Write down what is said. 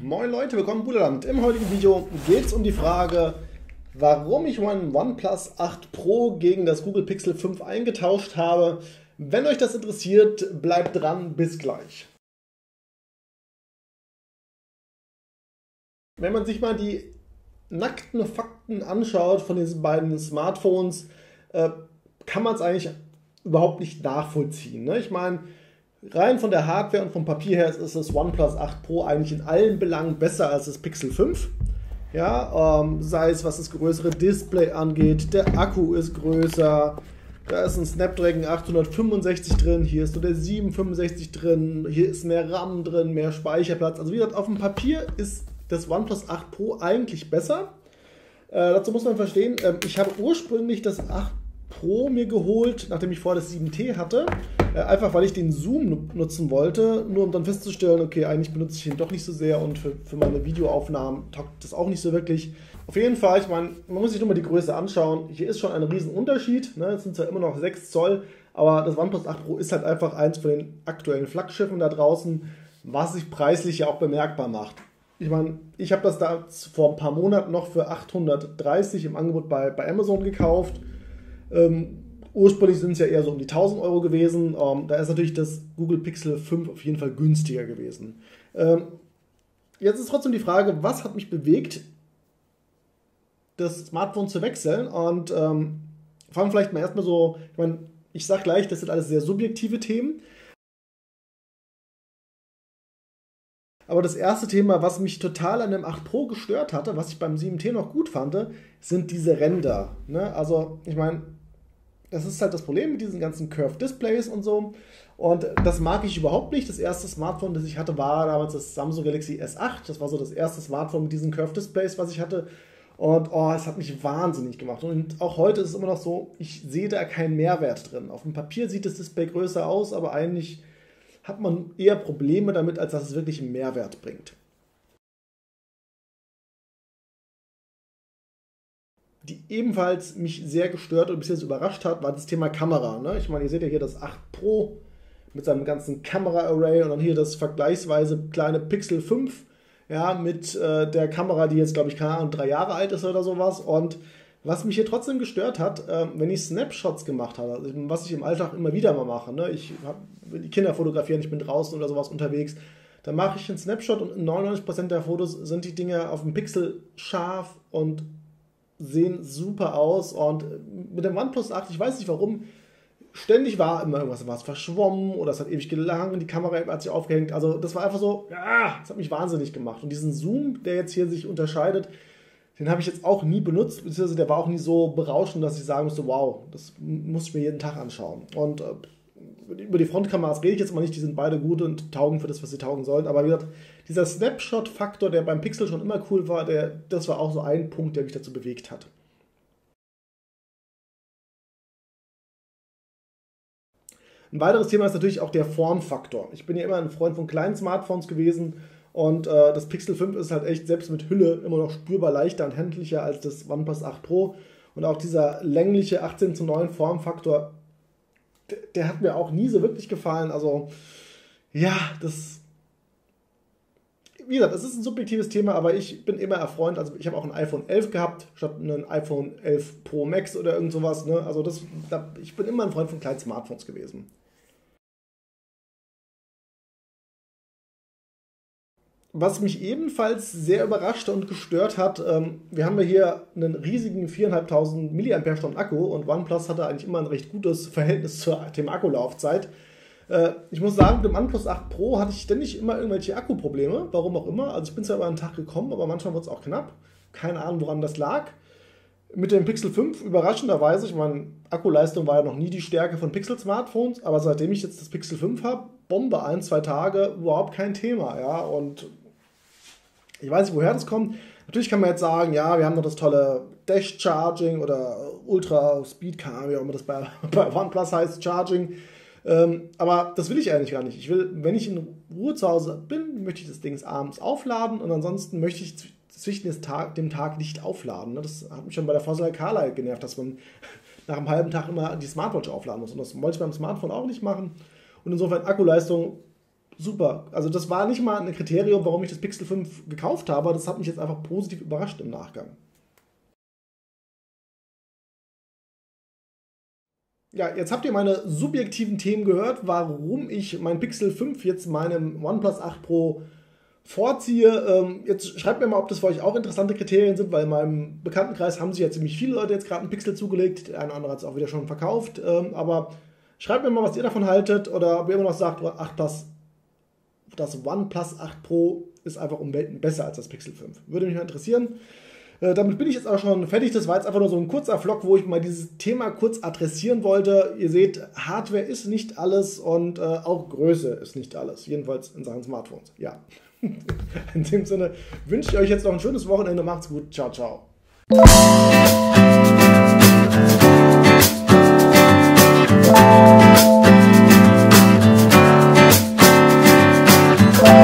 Moin Leute, willkommen im Bruderland. Im heutigen Video geht es um die Frage, warum ich meinen OnePlus 8 Pro gegen das Google Pixel 5 eingetauscht habe. Wenn euch das interessiert, bleibt dran, bis gleich. Wenn man sich mal die nackten Fakten anschaut von diesen beiden Smartphones, äh, kann man es eigentlich überhaupt nicht nachvollziehen. Ne? Ich meine, rein von der Hardware und vom Papier her ist das OnePlus 8 Pro eigentlich in allen Belangen besser als das Pixel 5. Ja, ähm, sei es was das größere Display angeht, der Akku ist größer, da ist ein Snapdragon 865 drin, hier ist nur der 765 drin, hier ist mehr RAM drin, mehr Speicherplatz. Also wie gesagt, auf dem Papier ist das OnePlus 8 Pro eigentlich besser. Äh, dazu muss man verstehen, äh, ich habe ursprünglich das 8 Pro mir geholt, nachdem ich vorher das 7T hatte. Äh, einfach weil ich den Zoom nutzen wollte, nur um dann festzustellen, okay, eigentlich benutze ich ihn doch nicht so sehr und für, für meine Videoaufnahmen taugt das auch nicht so wirklich. Auf jeden Fall, ich meine, man muss sich nur mal die Größe anschauen. Hier ist schon ein Riesenunterschied. Ne? Es sind zwar immer noch 6 Zoll, aber das OnePlus 8 Pro ist halt einfach eins von den aktuellen Flaggschiffen da draußen, was sich preislich ja auch bemerkbar macht. Ich meine, ich habe das da vor ein paar Monaten noch für 830 im Angebot bei, bei Amazon gekauft. Ähm, ursprünglich sind es ja eher so um die 1000 Euro gewesen. Ähm, da ist natürlich das Google Pixel 5 auf jeden Fall günstiger gewesen. Ähm, jetzt ist trotzdem die Frage, was hat mich bewegt, das Smartphone zu wechseln? Und ähm, fangen vielleicht mal erstmal so, ich meine, ich sage gleich, das sind alles sehr subjektive Themen. Aber das erste Thema, was mich total an dem 8 Pro gestört hatte, was ich beim 7T noch gut fand, sind diese Ränder. Ne? Also, ich meine, das ist halt das Problem mit diesen ganzen Curved Displays und so. Und das mag ich überhaupt nicht. Das erste Smartphone, das ich hatte, war damals das Samsung Galaxy S8. Das war so das erste Smartphone mit diesen Curved Displays, was ich hatte. Und oh, es hat mich wahnsinnig gemacht. Und auch heute ist es immer noch so, ich sehe da keinen Mehrwert drin. Auf dem Papier sieht das Display größer aus, aber eigentlich hat man eher Probleme damit, als dass es wirklich einen Mehrwert bringt. Die ebenfalls mich sehr gestört und bis jetzt überrascht hat, war das Thema Kamera. Ne? Ich meine, ihr seht ja hier das 8 Pro mit seinem ganzen Kamera-Array und dann hier das vergleichsweise kleine Pixel 5 ja, mit äh, der Kamera, die jetzt, glaube ich, keine Ahnung, drei Jahre alt ist oder sowas. Und was mich hier trotzdem gestört hat, äh, wenn ich Snapshots gemacht habe, also was ich im Alltag immer wieder mal mache, ne? ich will die Kinder fotografieren, ich bin draußen oder sowas unterwegs, dann mache ich einen Snapshot und in 99% der Fotos sind die Dinge auf dem Pixel scharf und sehen super aus. Und mit dem OnePlus 8, ich weiß nicht warum, ständig war immer irgendwas, war es verschwommen oder es hat ewig gelangen, die Kamera hat sich aufgehängt. Also das war einfach so, ja, das hat mich wahnsinnig gemacht. Und diesen Zoom, der jetzt hier sich unterscheidet, den habe ich jetzt auch nie benutzt, beziehungsweise der war auch nie so berauschend, dass ich sagen musste, wow, das muss ich mir jeden Tag anschauen. Und äh, über die Frontkameras rede ich jetzt mal nicht, die sind beide gut und taugen für das, was sie taugen sollen. Aber wie gesagt, dieser Snapshot-Faktor, der beim Pixel schon immer cool war, der, das war auch so ein Punkt, der mich dazu bewegt hat. Ein weiteres Thema ist natürlich auch der Formfaktor. Ich bin ja immer ein Freund von kleinen Smartphones gewesen und äh, das Pixel 5 ist halt echt selbst mit Hülle immer noch spürbar leichter und händlicher als das OnePlus 8 Pro. Und auch dieser längliche 18 zu 9 Formfaktor, der, hat mir auch nie so wirklich gefallen. Also, ja, das. Wie gesagt, es ist ein subjektives Thema, aber ich bin immer erfreut. Also, ich habe auch ein iPhone 11 gehabt, statt ein iPhone 11 Pro Max oder irgend sowas. Ne? Also, das, da, ich bin immer ein Freund von kleinen Smartphones gewesen. Was mich ebenfalls sehr überrascht und gestört hat, ähm, wir haben ja hier einen riesigen 4.500 mAh Akku und OnePlus hatte eigentlich immer ein recht gutes Verhältnis zur Thema Akkulaufzeit. Äh, ich muss sagen, mit dem OnePlus 8 Pro hatte ich ständig immer irgendwelche Akkuprobleme, warum auch immer. Also ich bin zwar über einen Tag gekommen, aber manchmal wurde es auch knapp. Keine Ahnung, woran das lag. Mit dem Pixel 5 überraschenderweise, ich meine, Akkuleistung war ja noch nie die Stärke von Pixel-Smartphones, aber seitdem ich jetzt das Pixel 5 habe, Bombe, ein, zwei Tage, überhaupt kein Thema, ja. Und ich weiß nicht, woher das kommt. Natürlich kann man jetzt sagen, ja, wir haben noch das tolle Dash Charging oder Ultra Speed Car, wie auch immer das bei, bei OnePlus heißt, Charging. Ähm, aber das will ich eigentlich gar nicht. Ich will, wenn ich in Ruhe zu Hause bin, möchte ich das Ding abends aufladen und ansonsten möchte ich zwischen dem Tag nicht aufladen. Ne? Das hat mich schon bei der Fossil Carla genervt, dass man nach einem halben Tag immer die Smartwatch aufladen muss. Und das wollte ich beim Smartphone auch nicht machen. Und insofern Akkuleistung super. Also das war nicht mal ein Kriterium, warum ich das Pixel 5 gekauft habe. Das hat mich jetzt einfach positiv überrascht im Nachgang. Ja, jetzt habt ihr meine subjektiven Themen gehört, warum ich mein Pixel 5 jetzt meinem OnePlus 8 Pro vorziehe. Ähm, jetzt schreibt mir mal, ob das für euch auch interessante Kriterien sind, weil in meinem Bekanntenkreis haben sich ja ziemlich viele Leute jetzt gerade einen Pixel zugelegt. Der eine oder andere hat es auch wieder schon verkauft. Ähm, aber schreibt mir mal, was ihr davon haltet oder ob ihr immer noch sagt, ach, das, das OnePlus 8 Pro ist einfach um Welten besser als das Pixel 5. Würde mich mal interessieren. Äh, damit bin ich jetzt auch schon fertig. Das war jetzt einfach nur so ein kurzer Vlog, wo ich mal dieses Thema kurz adressieren wollte. Ihr seht, Hardware ist nicht alles und äh, auch Größe ist nicht alles. Jedenfalls in Sachen Smartphones. Ja. In dem Sinne wünsche ich euch jetzt noch ein schönes Wochenende. Macht's gut. Ciao, ciao.